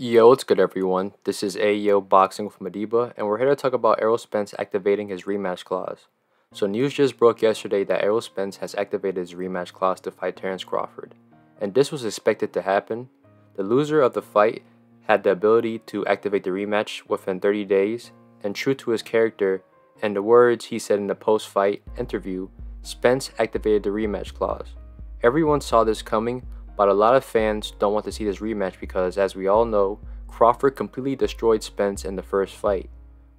Yo, what's good everyone? This is Aye Yo Boxing with Madiba, and we're here to talk about Errol Spence activating his rematch clause. So news just broke yesterday that Errol Spence has activated his rematch clause to fight Terence Crawford. And this was expected to happen. The loser of the fight had the ability to activate the rematch within 30 days, and true to his character and the words he said in the post-fight interview, Spence activated the rematch clause. Everyone saw this coming, but a lot of fans don't want to see this rematch because, as we all know, Crawford completely destroyed Spence in the first fight.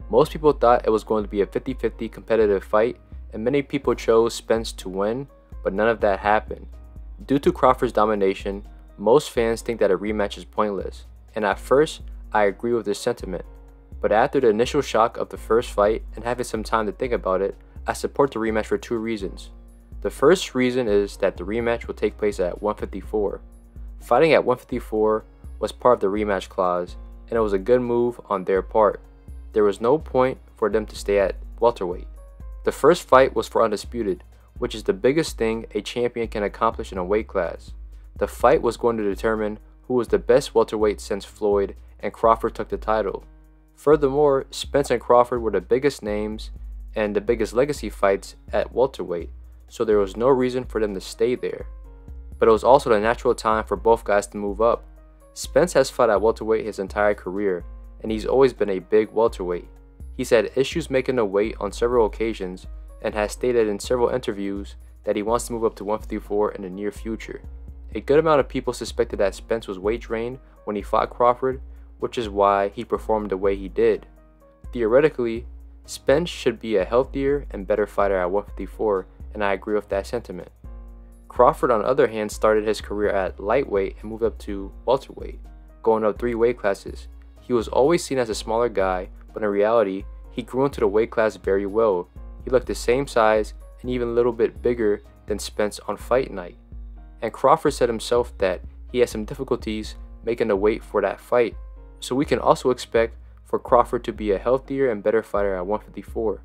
Most people thought it was going to be a 50 50 competitive fight, and many people chose Spence to win, but none of that happened. Due to Crawford's domination, most fans think that a rematch is pointless, and at first, I agree with this sentiment. But after the initial shock of the first fight and having some time to think about it, I support the rematch for two reasons. The first reason is that the rematch will take place at 154. Fighting at 154 was part of the rematch clause, and it was a good move on their part. There was no point for them to stay at welterweight. The first fight was for undisputed, which is the biggest thing a champion can accomplish in a weight class. The fight was going to determine who was the best welterweight since Floyd and Crawford took the title. Furthermore, Spence and Crawford were the biggest names and the biggest legacy fights at welterweight, so there was no reason for them to stay there. But it was also the natural time for both guys to move up. Spence has fought at welterweight his entire career, and he's always been a big welterweight. He's had issues making the weight on several occasions and has stated in several interviews that he wants to move up to 154 in the near future. A good amount of people suspected that Spence was weight drained when he fought Crawford, which is why he performed the way he did. Theoretically, Spence should be a healthier and better fighter at 154 and I agree with that sentiment. Crawford, on the other hand, started his career at lightweight and moved up to welterweight, going up three weight classes. He was always seen as a smaller guy, but in reality, he grew into the weight class very well. He looked the same size and even a little bit bigger than Spence on fight night. And Crawford said himself that he had some difficulties making the weight for that fight, so we can also expect for Crawford to be a healthier and better fighter at 154.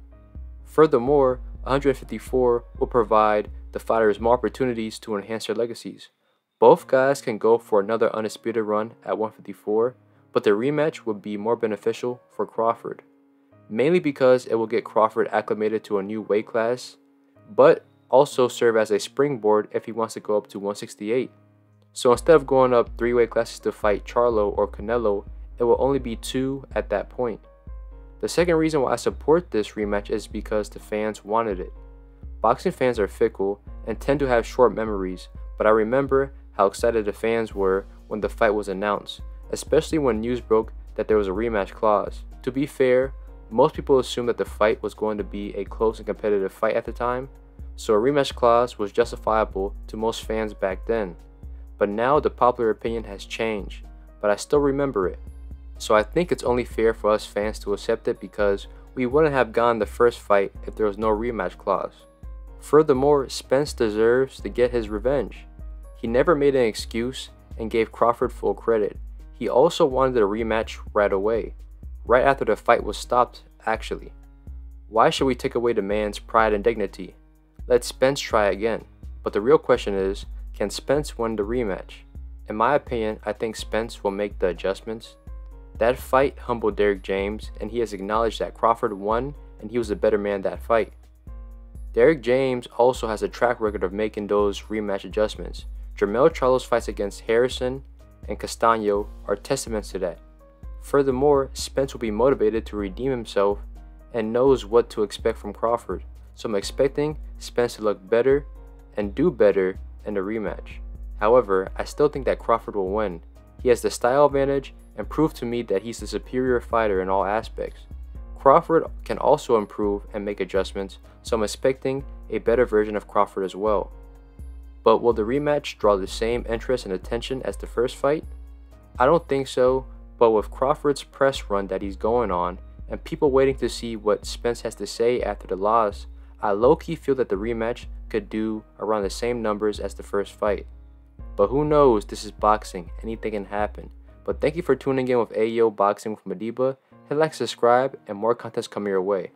Furthermore, 154 will provide the fighters more opportunities to enhance their legacies. Both guys can go for another undisputed run at 154, but the rematch would be more beneficial for Crawford, mainly because it will get Crawford acclimated to a new weight class, but also serve as a springboard if he wants to go up to 168. So instead of going up three weight classes to fight Charlo or Canelo, it will only be two at that point. The second reason why I support this rematch is because the fans wanted it. Boxing fans are fickle and tend to have short memories, but I remember how excited the fans were when the fight was announced, especially when news broke that there was a rematch clause. To be fair, most people assumed that the fight was going to be a close and competitive fight at the time, so a rematch clause was justifiable to most fans back then. But now the popular opinion has changed, but I still remember it. So I think it's only fair for us fans to accept it because we wouldn't have gone the first fight if there was no rematch clause. Furthermore, Spence deserves to get his revenge. He never made an excuse and gave Crawford full credit. He also wanted a rematch right away, right after the fight was stopped, actually. Why should we take away the man's pride and dignity? Let Spence try again. But the real question is, can Spence win the rematch? In my opinion, I think Spence will make the adjustments that fight humbled Derrick James, and he has acknowledged that Crawford won and he was a better man that fight. Derrick James also has a track record of making those rematch adjustments. Jermell Charlo's fights against Harrison and Castaño are testaments to that. Furthermore, Spence will be motivated to redeem himself and knows what to expect from Crawford, so I'm expecting Spence to look better and do better in the rematch. However, I still think that Crawford will win. He has the style advantage and prove to me that he's the superior fighter in all aspects. Crawford can also improve and make adjustments, so I'm expecting a better version of Crawford as well. But will the rematch draw the same interest and attention as the first fight? I don't think so, but with Crawford's press run that he's going on, and people waiting to see what Spence has to say after the loss, I low-key feel that the rematch could do around the same numbers as the first fight. But who knows, this is boxing, anything can happen. But thank you for tuning in with Aye Yo Boxing with Madiba. Hit like, subscribe, and more contents coming your way.